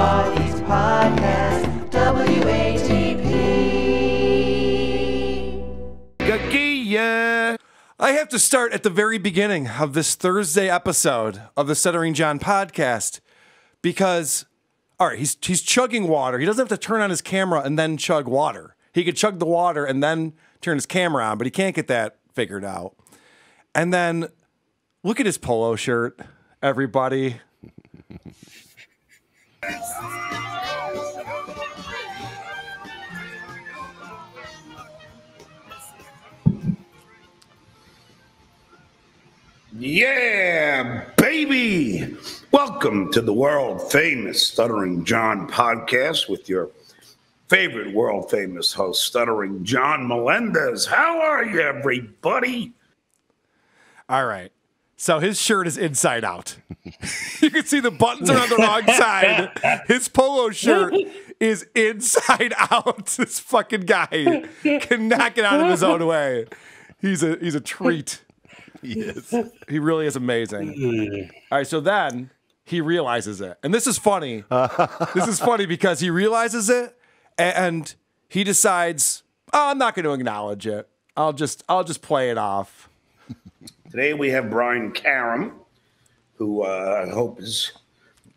Bodies Podcast, WATP. Yeah. I have to start at the very beginning of this Thursday episode of the Stuttering John podcast because, all right, he's he's chugging water. He doesn't have to turn on his camera and then chug water. He could chug the water and then turn his camera on, but he can't get that figured out. And then look at his polo shirt, everybody. Yeah, baby! Welcome to the world famous Stuttering John podcast with your favorite world famous host, Stuttering John Melendez. How are you, everybody? All right. So his shirt is inside out. you can see the buttons are on the wrong side. His polo shirt is inside out. This fucking guy cannot get out of his own way. He's a he's a treat. Yes. He really is amazing. Mm. All right, so then he realizes it. And this is funny. this is funny because he realizes it and he decides, oh, I'm not going to acknowledge it. I'll just I'll just play it off. Today we have Brian Karem, who uh, I hope is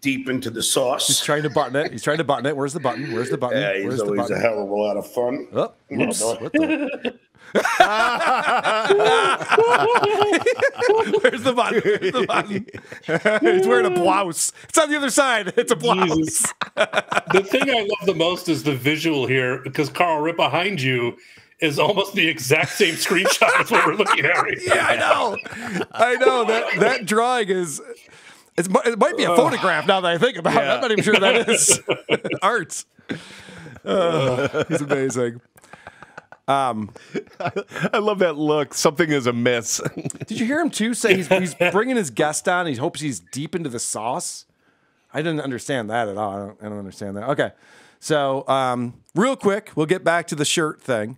deep into the sauce. He's trying to button it. He's trying to button it. Where's the button? Where's the button? Yeah, he's Where's the always a hell of a lot of fun. Oh, whoops. no. What the- Where's the button? Where's the button? He's wearing a blouse. It's on the other side. It's a blouse. Jesus. the thing I love the most is the visual here because Carl, right behind you is almost the exact same screenshot as what we're looking at right now. Yeah, I know. I know that that drawing is. It's, it might be a photograph now that I think about it. I'm not even sure that is art. Uh, he's amazing. I love that look. Something is amiss. Did you hear him too say he's, he's bringing his guest on? He hopes he's deep into the sauce. I didn't understand that at all. I don't, I don't understand that. Okay, so um, real quick, we'll get back to the shirt thing,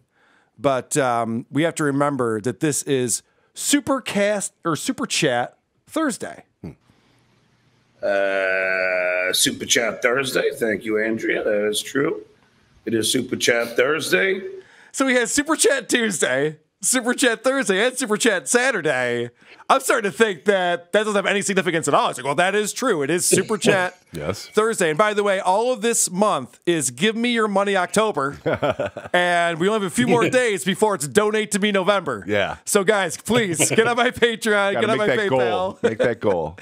but um, we have to remember that this is Super Cast or Super Chat Thursday. Uh, Super Chat Thursday. Thank you, Andrea. That is true. It is Super Chat Thursday. So we had Super Chat Tuesday, Super Chat Thursday, and Super Chat Saturday. I'm starting to think that that doesn't have any significance at all. It's like, well, that is true. It is Super Chat Yes. Thursday. And by the way, all of this month is Give Me Your Money October. and we only have a few more days before it's Donate to Me November. Yeah. So, guys, please get on my Patreon, Gotta get on my that goal. PayPal. Make that goal.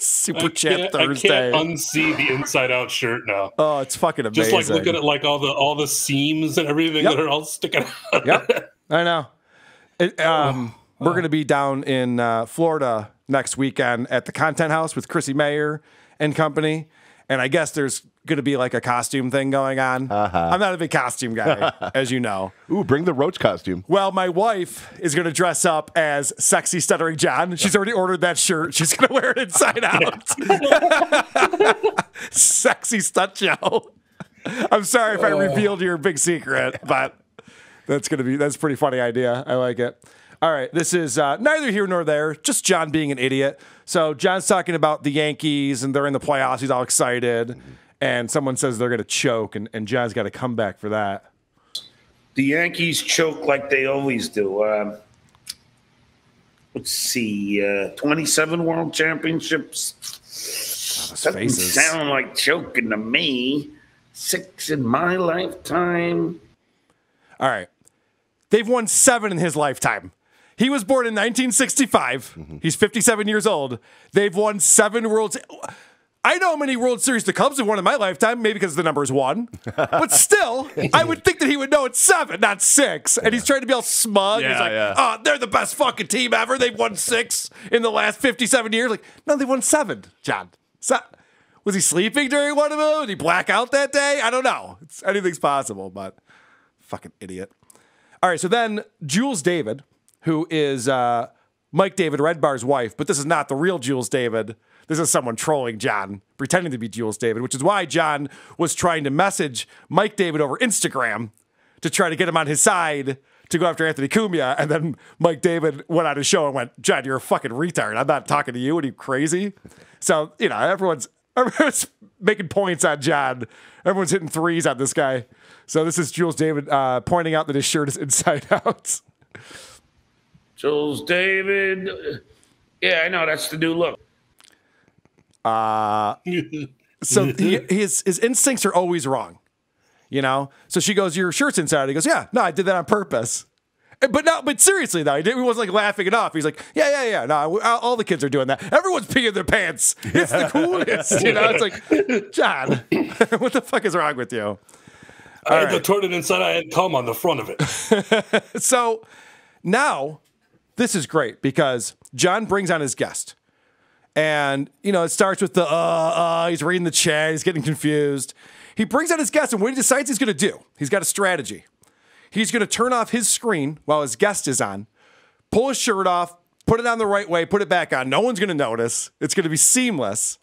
Super I Chat can't, I Thursday. can't unsee the inside out shirt now. oh, it's fucking amazing. Just like looking at like all the all the seams and everything Yep. that are all sticking out. Yep, I know. It, um, we're going to be down in uh, Florida next weekend at the Content House with Chrissie Mayr and company, and I guess there's going to be like a costume thing going on. I'm not a big costume guy, as you know. Ooh, bring the roach costume. Well, my wife is going to dress up as sexy stuttering John. She's already ordered that shirt. She's going to wear it inside out. sexy stunt show. I'm sorry if I revealed your big secret, but that's going to be that's a pretty funny idea. I like it. All right, this is uh, neither here nor there. Just John being an idiot. So John's talking about the Yankees and they're in the playoffs. He's all excited, and someone says they're going to choke, and, and John's got to come back for that. The Yankees choke like they always do. Um, let's see, uh, 27 World Championships. Those Doesn't faces. sound like choking to me. Six in my lifetime. All right. They've won seven in his lifetime. He was born in 1965. Mm-hmm. He's 57 years old. They've won seven World. I know how many World Series the Cubs have won in my lifetime, maybe because the number is one. But still, I would think that he would know it's seven, not six. And he's trying to be all smug. he's like, yeah. oh, they're the best fucking team ever. They've won six in the last 57 years. Like, no, they won seven, John. So, was he sleeping during one of them? Did he black out that day? I don't know. It's, anything's possible, but fucking idiot. All right, so then Jules David, who is uh, Mike David Redbar's wife, but this is not the real Jules David. This is someone trolling John, pretending to be Jules David, which is why John was trying to message Mike David over Instagram to try to get him on his side to go after Anthony Cumia. And then Mike David went on his show and went, John, you're a fucking retard. I'm not talking to you. Are you crazy? So, you know, everyone's Everyone's making points on John. Everyone's hitting threes on this guy. So this is Jules David uh, pointing out that his shirt is inside out. Jules David. Yeah, I know. That's the new look. So he, his his instincts are always wrong, you know. So she goes, "Your shirt's inside." He goes, "Yeah, no, I did that on purpose." And- But no, but seriously though, he, wasn't like laughing it off. He's like, "Yeah, yeah, yeah, no, all all the kids are doing that. Everyone's peeing their pants. It's the coolest, you know." It's like, John, what the fuck is wrong with you? I had to turn it inside. I had cum on the front of it. So now this is great because John brings on his guest. And, you know, it starts with the, uh, uh, he's reading the chat, he's getting confused. He brings out his guest, and what he decides he's going to do, he's got a strategy. He's going to turn off his screen while his guest is on, pull his shirt off, put it on the right way, put it back on. No one's going to notice. It's going to be seamless.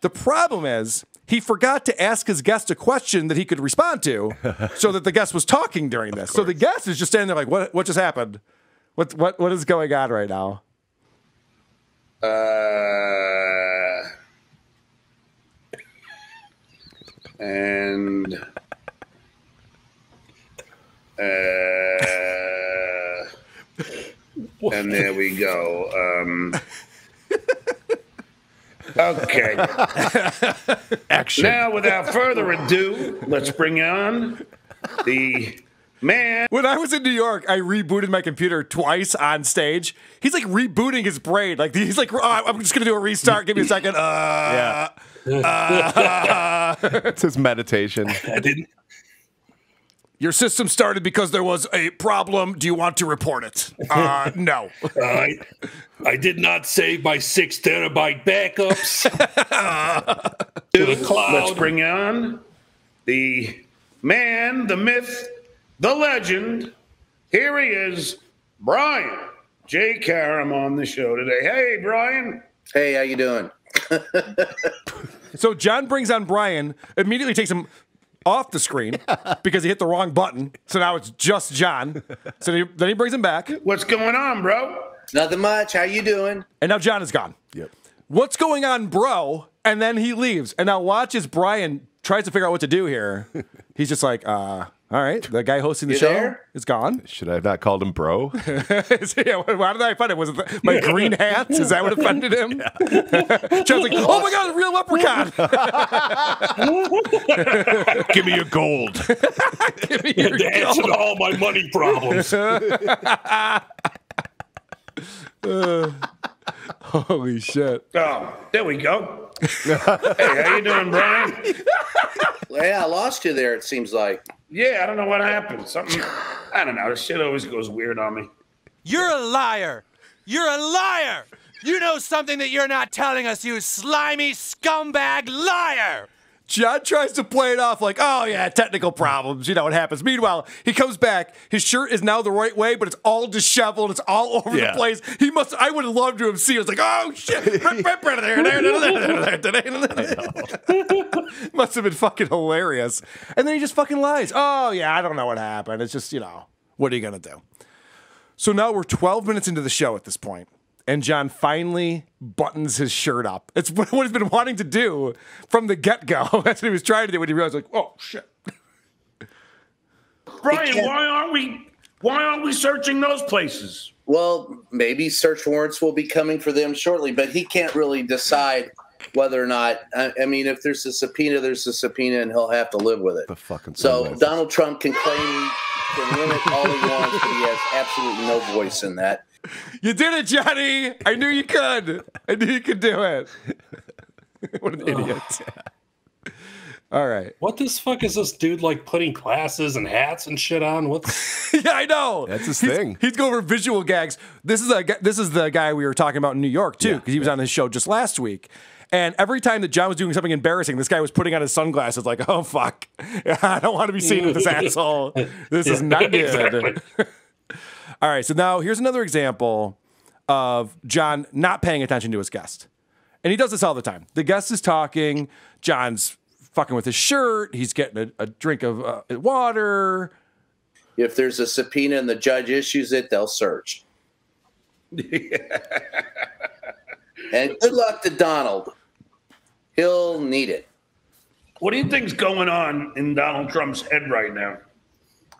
The problem is, he forgot to ask his guest a question that he could respond to so that the guest was talking during this. So the guest is just standing there like, what, what just happened? What, what, what is going on right now? Uh, and uh, and there we go. Um, okay. Action. Now, without further ado, let's bring on the man. When I was in New York, I rebooted my computer twice on stage. He's like rebooting his brain. Like he's like, oh, I'm just gonna do a restart. Give me a second. Uh, yeah. it's his meditation. I didn't. Your system started because there was a problem. Do you want to report it? Uh, no. I, I did not save my six terabyte backups to the cloud. Let's bring on the man, the myth, the legend. Here he is, Brian J. Karem on the show today. Hey, Brian. Hey, how you doing? So John brings on Brian, immediately takes him off the screen because he hit the wrong button. So now it's just John. So then he, then he brings him back, What's going on, bro? Nothing much. How you doing? and now John is gone. Yep. What's going on, bro? And then he leaves. And now watch as Brian tries to figure out what to do here. He's just like, uh, all right, the guy hosting the You show there? is gone. Should I have not called him bro? yeah, why did I offend him? Was it the, my green hat? Is that what offended him? John's like, oh my god, a real leprechaun! Give me your gold. Give me your to answer to all my money problems. Holy shit. Oh, there we go. Hey, how you doing, Brian? Yeah, I lost you there. It seems like. Yeah, I don't know what happened. Something. I don't know. This shit always goes weird on me. You're a liar. You're a liar. You know something that you're not telling us, you slimy scumbag liar. John tries to play it off like, oh yeah, technical problems. You know what happens. Meanwhile, he comes back. His shirt is now the right way, but it's all disheveled. It's all over Yeah. the place. He must. I would have loved to have seen. it. It's like, oh shit. must have been fucking hilarious. And then he just fucking lies. Oh yeah, I don't know what happened. It's just you know, what are you gonna do? So now we're 12 minutes into the show at this point, and John finally buttons his shirt up. It's what he's been wanting to do from the get go. That's what he was trying to do when he realized, like, oh shit. Brian, why aren't we? Why aren't we searching those places? Well, maybe search warrants will be coming for them shortly, but he can't really decide whether or not. I, I mean, if there's a subpoena, there's a subpoena, and he'll have to live with it. The fucking So. Donald Trump can claim he can win it all he wants, but he has absolutely no voice in that. You did it, Johnny. I knew you could. I knew you could do it. what an oh, idiot. All right. What this fuck is this dude like putting glasses and hats and shit on? What's yeah, I know. That's his He's- thing. He's going over visual gags. This is a this is the guy we were talking about in New York too, because he was on his show just last week. And every time that John was doing something embarrassing, this guy was putting on his sunglasses, like, "Oh fuck, I don't want to be seen with this asshole. This is not good." Exactly. All right, so now here's another example of John not paying attention to his guest. And he does this all the time. The guest is talking, John's fucking with his shirt, he's getting a, a drink of uh, water. If there's a subpoena and the judge issues it, they'll search. and good luck to Donald. He'll need it. What do you think's going on in Donald Trump's head right now?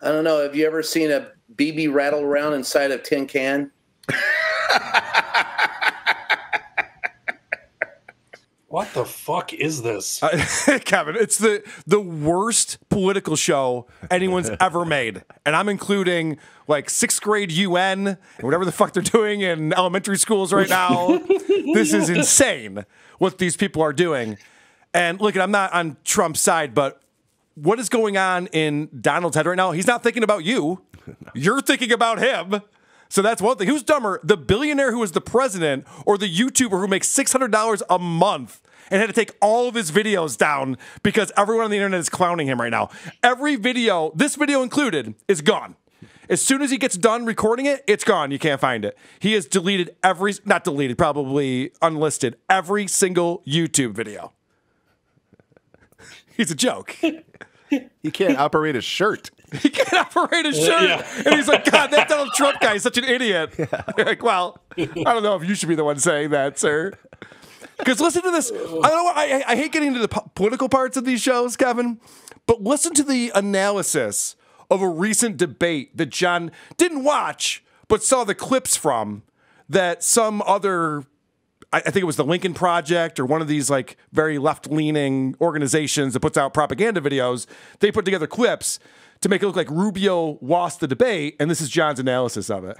I don't know. Have you ever seen a BB rattle around inside of tin can? What the fuck is this? Kevin, it's the the worst political show anyone's ever made, and I'm including like sixth grade UN and whatever the fuck they're doing in elementary schools right now. this is insane what these people are doing. And look, I'm not on Trump's side, but what is going on in Donald's head right now? He's not thinking about you. You're thinking about him. So that's one thing. Who's dumber, the billionaire who is the president or the YouTuber who makes $600 a month and had to take all of his videos down because everyone on the internet is clowning him right now? Every video, this video included, is gone. As soon as he gets done recording it, it's gone. You can't find it. He has deleted every, not deleted, probably unlisted, every single YouTube video. He's a joke. He can't operate a shirt. He can't operate a shirt. Yeah. And he's like, God, that Donald Trump guy is such an idiot. like, well, I don't know if you should be the one saying that, sir. Because listen to this. I don't know. I, I hate getting into the po- political parts of these shows, Kevin, but listen to the analysis of a recent debate that John didn't watch, but saw the clips from that some other I I think it was the Lincoln Project or one of these like very left leaning organizations that puts out propaganda videos. They put together clips to make it look like Rubio lost the debate, and this is John's analysis of it.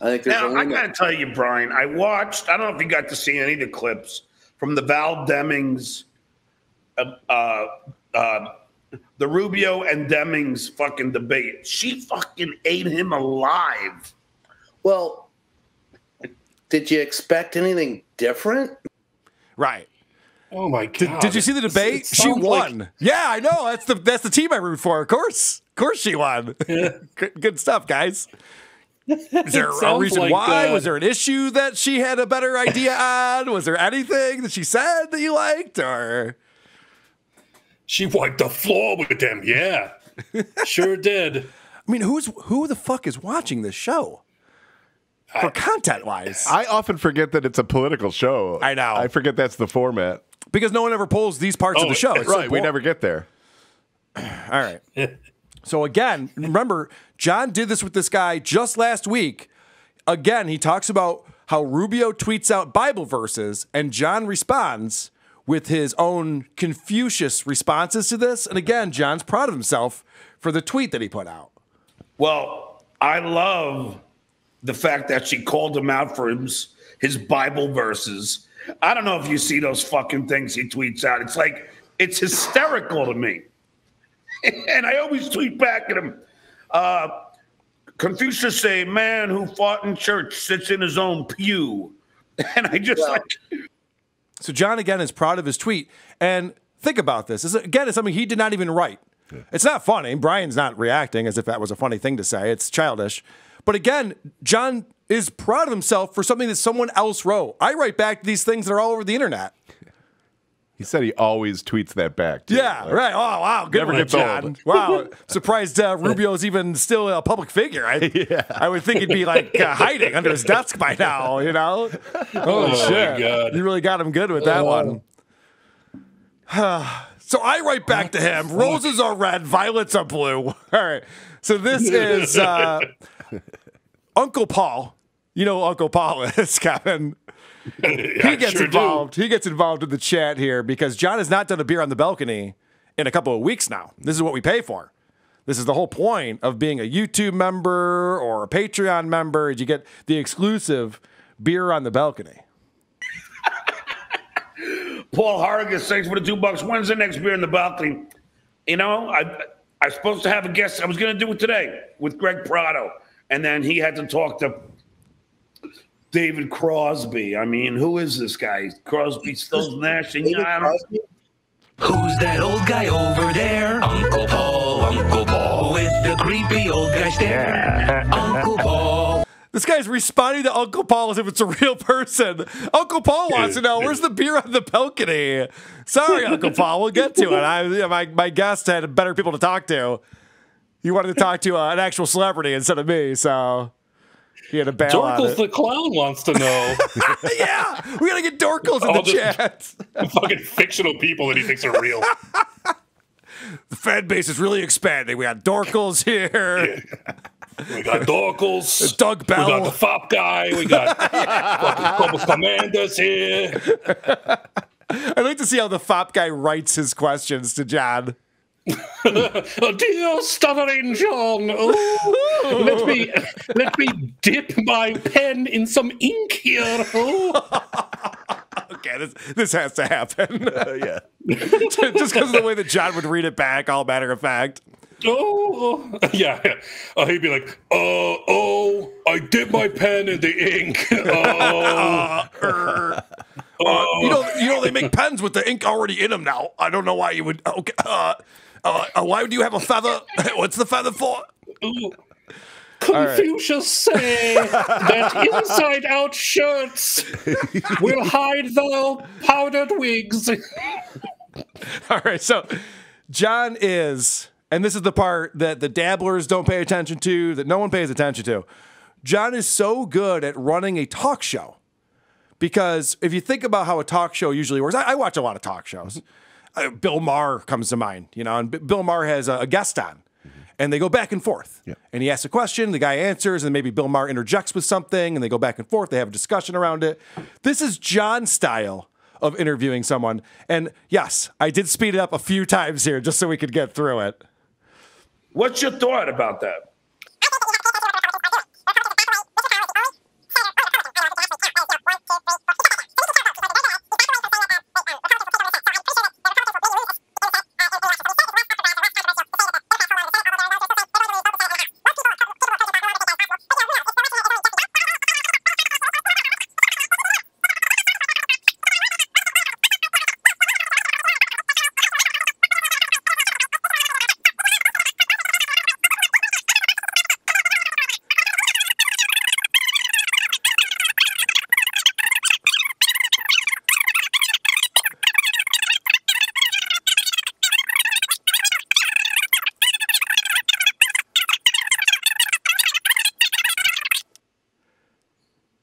I think Now, a I limit. got to tell you, Brian, I watched, I don't know if you got to see any of the clips from the Val Demings, uh, uh, uh, the Rubio and Demings fucking debate. She fucking ate him alive. Well, did you expect anything different? Right. oh my Did, god! did you see the debate? She won. like- yeah, I know. That's the that's the team I root for. Of course, of course, she won. good, good stuff, guys. Is there a reason like, why? uh, Was there an issue that she had a better idea on? Was there anything that she said that you liked, or she wiped the floor with them. Yeah, sure did. I mean, who's who the fuck is watching this show for content wise? I often forget that it's a political show. I know. I forget that's the format. Because no one ever pulls these parts of Oh, the show. It's so right. we never get there. All right. So again, remember, John did this with this guy just last week. Again, he talks about how Rubio tweets out Bible verses, and John responds with his own Confucius responses to this. And again, John's proud of himself for the tweet that he put out. Well, I love the fact that she called him out for his, his Bible verses. I don't know if you see those fucking things he tweets out. It's like, it's hysterical to me. and I always tweet back at him. Uh, Confucius say, man who fought in church sits in his own pew. And I just Well- like, So John again is proud of his tweet. And think about this. This is, again, it's something he did not even write. It's not funny. Brian's not reacting as if that was a funny thing to say. It's childish. But again, John is proud of himself for something that someone else wrote. I write back these things that are all over the internet. He said he always tweets that back. too. Yeah, Like, right. Oh, wow. Good Never one, gets John. old. Wow. Surprised uh, Rubio's even still a public figure. I, I would think he'd be like uh, hiding under his desk by now, you know? Oh, my shit. God. You really got him good with that one. so I write back to him roses are red, violets are blue. All right. So this is uh, Uncle Paul. You know who Uncle Paul is, Kevin he gets sure do. involved. He gets involved in the chat here because John has not done a beer on the balcony in a couple of weeks now. This is what we pay for. This is the whole point of being a YouTube member or a Patreon member. You get the exclusive beer on the balcony. Paul Hargis, thanks for the two bucks. When's the next beer in the balcony? You know, I I was supposed to have a guest. I was going to do it today with Greg Prato, and then he had to talk to David Crosby. I mean, who is this guy? Crosby, Stills, Nash, and David I don't- Crosby? Who's that old guy over there? Uncle Paul, Uncle Paul, with the creepy old guy stare. Uncle Paul. This guy's responding to Uncle Paul as if it's a real person. Uncle Paul wants to know where's the beer on the balcony. Sorry, Uncle Paul. We'll get to it. I, yeah, my my guest had better people to talk to. He wanted to talk to uh, an actual celebrity instead of me. So he had a bail Dorkles the clown wants to know yeah, we gotta get Dorkles in All the chat. fucking fictional people that he thinks are real. The fan base is really expanding. We got Dorkles here. We got Dorkles. Doug Bell. We got the FOP guy. We got fucking Cobalt Commanders here. I'd like to see how the FOP guy writes his questions to John. Oh, dear stuttering John, oh, let me let me dip my pen in some ink here. Oh. Okay, this, this has to happen. yeah. Just because of the way that John would read it back, all matter of fact. Oh, yeah. yeah. Uh, he'd be like, "Oh, oh, I dip my pen in the ink. Oh, Uh, you know, you know they make pens with the ink already in them now. I don't know why you would. Okay, uh, uh, uh, Uh, why would you have a feather? What's the feather for? ooh. Confucius say that inside-out shirts will hide the powdered wigs." All right, so John is, and this is the part that the dabblers don't pay attention to, that no one pays attention to. John is so good at running a talk show because if you think about how a talk show usually works, I, I watch a lot of talk shows. Uh, Bill Maher comes to mind, you know, and B- Bill Maher has a, a guest on. And they go back and forth. And he asks a question, the guy answers, and maybe Bill Maher interjects with something, and they go back and forth. They have a discussion around it. This is John's style of interviewing someone. And yes, I did speed it up a few times here just so we could get through it. What's your thought about that?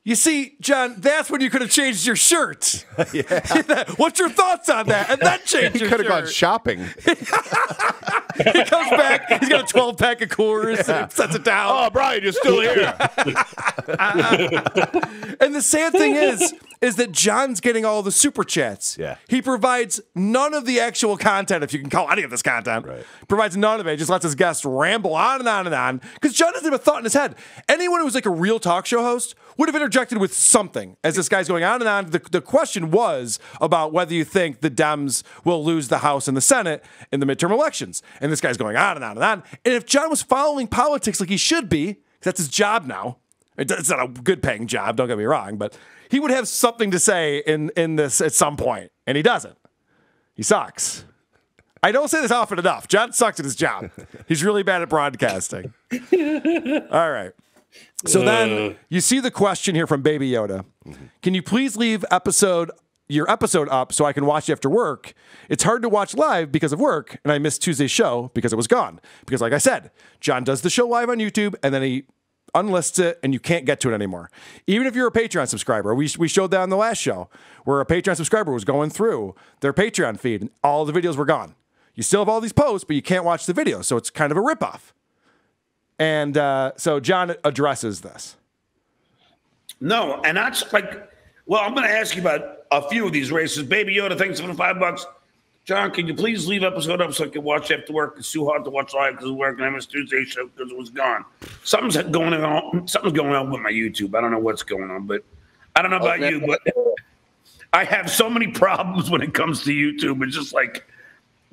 You see, John, that's when you could have changed your shirt. yeah. What's your thoughts on that? And then change He your could have gone shirt. shopping. he comes back, he's got a 12 pack of Coors, and sets it down. Oh, Brian, you're still here. Uh, uh, and the sad thing is, is that John's getting all the super chats. Yeah. He provides none of the actual content, if you can call any of this content. Right. Provides none of it. Just lets his guests ramble on and on and on. Because John doesn't have a thought in his head. Anyone who was like a real talk show host would have interjected with something as this guy's going on and on. The, the question was about whether you think the Dems will lose the House and the Senate in the midterm elections. And this guy's going on and on and on. And if John was following politics like he should be, that's his job now. It's not a good paying job, don't get me wrong, but he would have something to say in, in this at some point, and he doesn't. He sucks. I don't say this often enough. John sucks at his job. He's really bad at broadcasting. All right. So then uh. you see the question here from Baby Yoda. Mm-hmm. Can you please leave episode your episode up so I can watch it after work? It's hard to watch live because of work, and I missed Tuesday's show because it was gone. Because like I said, John does the show live on YouTube and then he unlists it and you can't get to it anymore. Even if you're a Patreon subscriber, we, we showed that on the last show where a Patreon subscriber was going through their Patreon feed and all the videos were gone. You still have all these posts, but you can't watch the video. So it's kind of a ripoff. And uh, so John addresses this. No, and that's like, well, I'm going to ask you about a few of these races. Baby Yoda, thanks for the five bucks. John, can you please leave episode up so I can watch after work? It's too hard to watch live because of work, and I missed Tuesday show because it was gone. Something's going on. Something's going on with my YouTube. I don't know what's going on, but I don't know about Okay. you, but I have so many problems when it comes to YouTube. It's just like,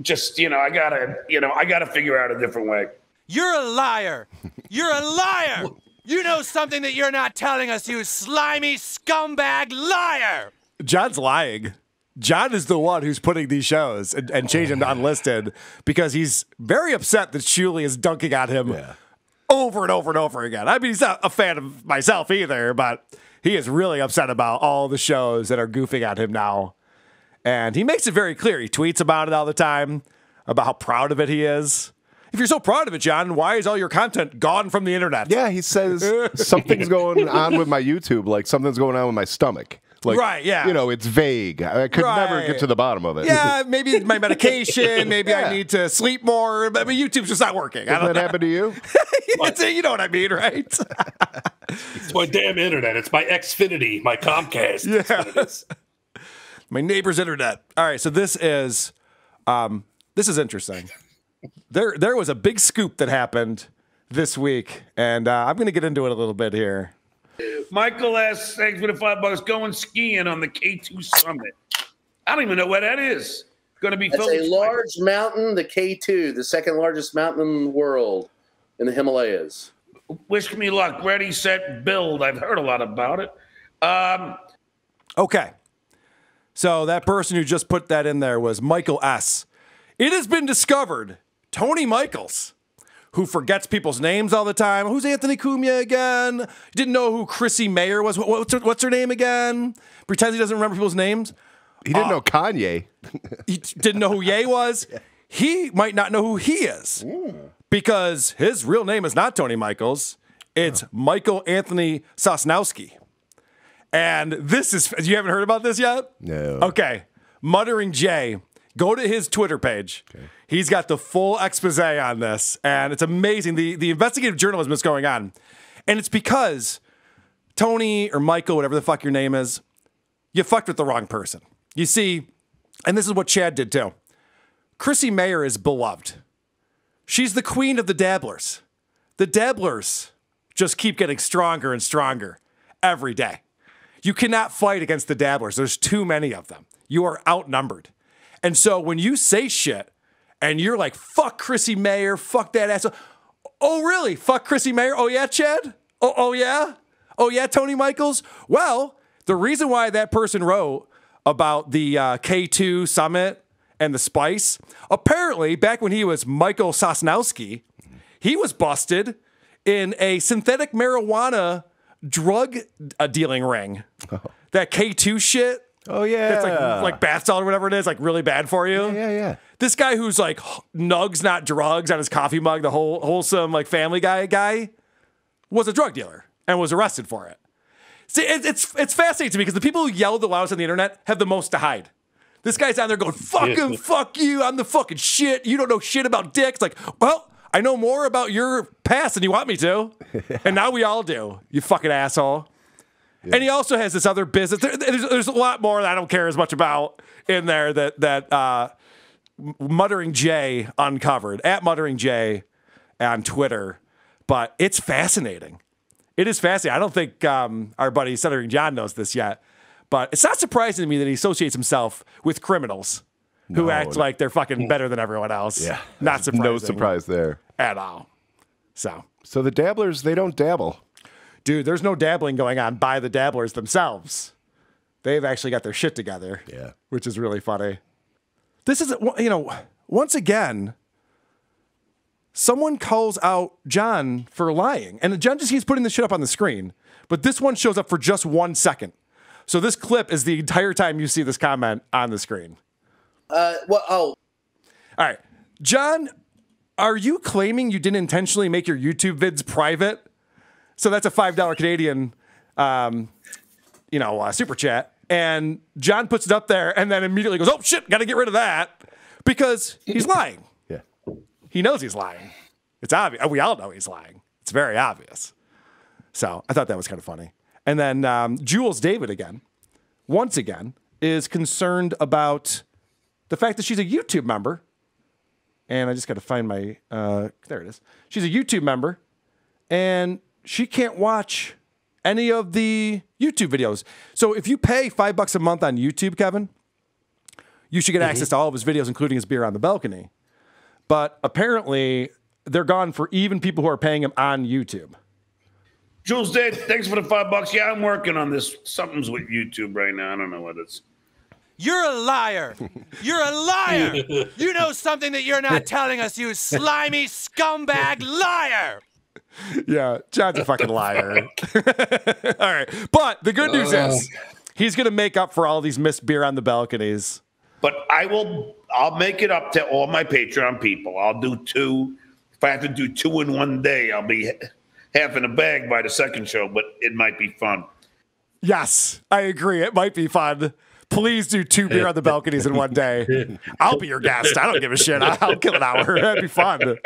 just you know, I gotta, you know, I gotta figure out a different way. You're a liar. You're a liar. You know something that you're not telling us, you slimy scumbag liar. John's lying. John is the one who's putting these shows and, and changing them to unlisted because he's very upset that Shuli is dunking on him over and over and over again. I mean, he's not a fan of myself either, but he is really upset about all the shows that are goofing at him now. And he makes it very clear. He tweets about it all the time, about how proud of it he is. If you're so proud of it, John, why is all your content gone from the internet? Yeah, he says something's going on with my YouTube, like something's going on with my stomach. Like, Right, yeah. You know, it's vague. I could never get to the bottom of it. Yeah, maybe my medication. Maybe Yeah. I need to sleep more. But but YouTube's just not working. I Does that know. happen to you? It's- you know what I mean, right? It's my damn internet. It's my Xfinity, my Comcast. Yeah. my neighbor's internet. All right, so this is um, this is interesting. There there was a big scoop that happened this week, and uh, I'm going to get into it a little bit here. Michael asks, thanks for the five bucks, going skiing on the K2 summit. I don't even know where that is. Going to be That's a with- large mountain, the K2, the second largest mountain in the world in the Himalayas. Wish me luck. Ready, set, build. I've heard a lot about it. Um, Okay. So that person who just put that in there was Michael S. It has been discovered Tony Michaels, who forgets people's names all the time. Who's Anthony Cumia again? Didn't know who Chrissie Mayr was. What's her, what's her name again? Pretends he doesn't remember people's names. He didn't uh, know Kanye. He didn't know who Ye was. He might not know who he is because his real name is not Tony Michaels. It's Michael Anthony Sosnowski. And this is, you haven't heard about this yet? No. Okay. Muttering Jay, go to his Twitter page. He's got the full expose on this, and it's amazing. The, the investigative journalism that's going on. And it's because Tony or Michael, whatever the fuck your name is, you fucked with the wrong person. You see, and this is what Chad did too. Chrissie Mayr is beloved. She's the queen of the dabblers. The dabblers just keep getting stronger and stronger every day. You cannot fight against the dabblers. There's too many of them. You are outnumbered. And so when you say shit and you're like, fuck Chrissie Mayr, fuck that ass. Oh, really? Fuck Chrissie Mayr? Oh, yeah, Chad? Oh, oh yeah? Oh, yeah, Tony Michaels? Well, the reason why that person wrote about the uh, K2 summit and the spice, apparently, back when he was Michael Sosnowski, he was busted in a synthetic marijuana drug uh, dealing ring. That K2 shit. Oh yeah. That's like like bath salt or whatever it is, like really bad for you. yeah, yeah. This guy who's like nugs, not drugs, on his coffee mug, the whole wholesome like Family Guy guy, was a drug dealer and was arrested for it. See, it, it's it's fascinating to me because the people who yell the loudest on the internet have the most to hide. This guy's down there going, "Fuck him, fuck you, I'm the fucking shit. You don't know shit about dicks." Like, well, I know more about your past than you want me to, and now we all do. You fucking asshole. And he also has this other business. There- there's, there's a lot more that I don't care as much about in there that that uh, Muttering Jay uncovered at Muttering Jay on Twitter. But it's fascinating. It is fascinating. I don't think um, our buddy Stuttering John knows this yet, but it's not surprising to me that he associates himself with criminals who act like they're fucking better than everyone else. Yeah. not surprising. No surprise there. at all. So, So the dabblers, they don't dabble. Dude, there's no dabbling going on by the dabblers themselves. They've actually got their shit together. Yeah. Which is really funny. This is, you know, once again, someone calls out John for lying. And John just keeps putting this shit up on the screen. But this one shows up for just one second. So this clip is the entire time you see this comment on the screen. Uh, well, oh, All right. John, are you claiming you didn't intentionally make your YouTube vids private? So that's a $5 Canadian, um, you know, uh, super chat. And John puts it up there and then immediately goes, oh shit, got to get rid of that because he's lying. Yeah. He knows he's lying. It's obvious. We all know he's lying. It's very obvious. So I thought that was kind of funny. And then um, Jules David again, once again, is concerned about the fact that she's a YouTube member. And I just got to find my, uh, there it is. She's a YouTube member and she can't watch any of the YouTube videos. So if you pay five bucks a month on YouTube, Kevin, you should get mm-hmm. access to all of his videos, including his beer on the balcony. But apparently, they're gone for even people who are paying him on YouTube. Jules Dave, thanks for the five bucks. Yeah, I'm working on this. Something's with YouTube right now. I don't know what it's. You're a liar. You're a liar. You know something that you're not telling us, you slimy scumbag liar. Yeah, John's a fucking liar. all right. But the good news is he's going to make up for all these missed beer on the balconies. But I will. I'll make it up to all my Patreon people. I'll do two if I have to do two in one day, I'll be half in a bag by the second show, but it might be fun. Yes, I agree. It might be fun. Please do two beer on the balconies in one day. I'll be your guest. I don't give a shit. I'll kill an hour. That'd be fun.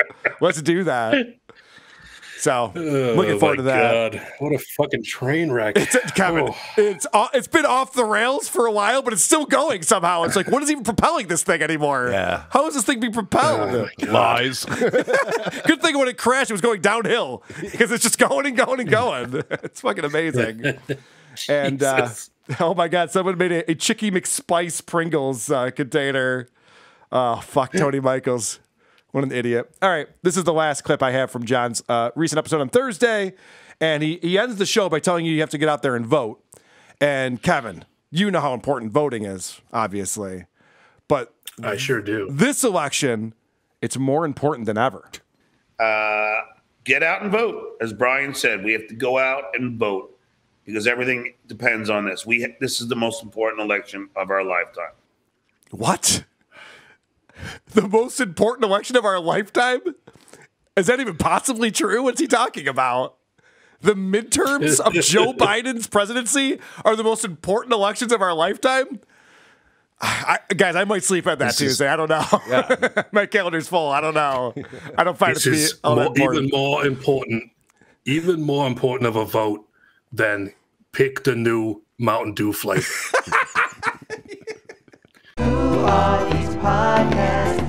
Let's do that. So looking Oh, forward to that. God. What a fucking train wreck. Kevin, Oh. it's o- it's been off the rails for a while, but it's still going somehow. It's like, what is even propelling this thing anymore? Yeah. How is this thing being propelled? Lies. Good thing when it crashed, it was going downhill because it's just going and going and going. it's fucking amazing. and uh, oh my god, someone made a, a Chicky McSpice Pringles uh, container. Oh fuck, Tony Michaels. What an idiot. All right, this is the last clip I have from John's uh, recent episode on Thursday. And he, he ends the show by telling you you have to get out there and vote. And Kevin, you know how important voting is, obviously. But I sure do. this election, it's more important than ever. Get out and vote. As Brian said, we have to go out and vote because everything depends on this. We this is the most important election of our lifetime. What? the most important election of our lifetime? Is that even possibly true? What's he talking about? The midterms of Joe Biden's presidency are the most important elections of our lifetime? I, guys, I might sleep at that this Tuesday. Is, I don't know. Yeah. My calendar's full. I don't know. I don't find this it to is more, even more important, even more important of a vote than pick the new Mountain Dew flavor. podcast.